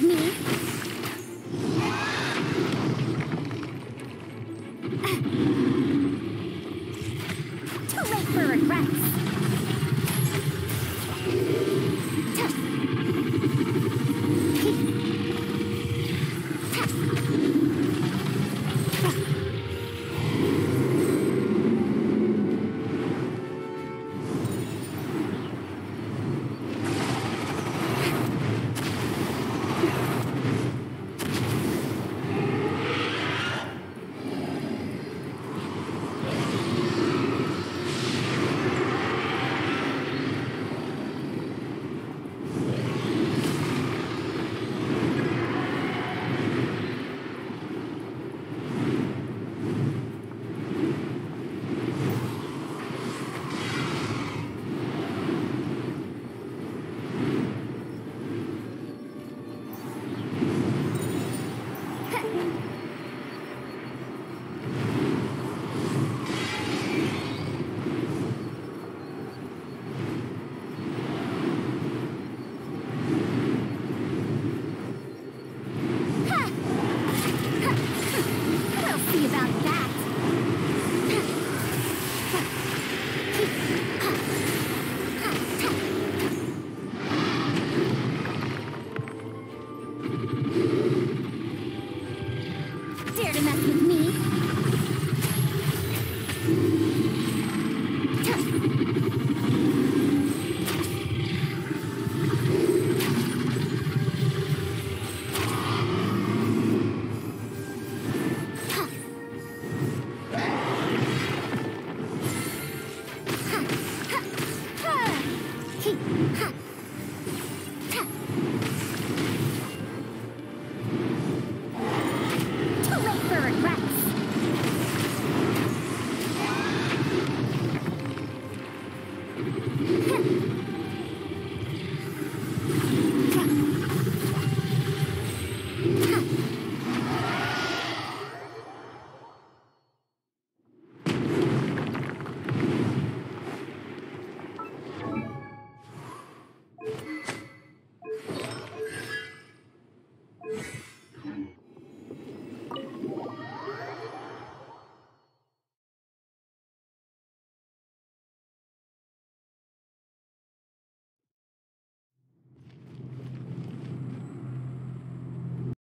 with me? Uh. はっ。